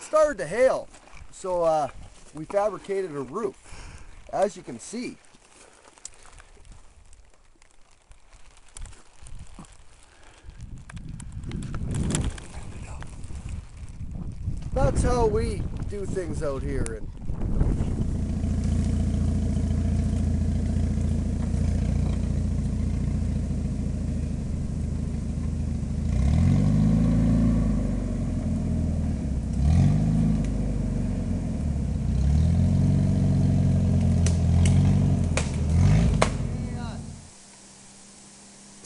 started to hail, so uh, we fabricated a roof. As you can see, that's how we do things out here.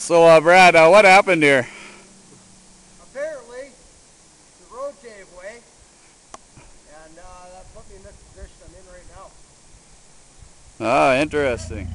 So, uh, Brad, uh, what happened here? apparently, the road gave way, and uh, that put me in this position I'm in right now. Ah, interesting.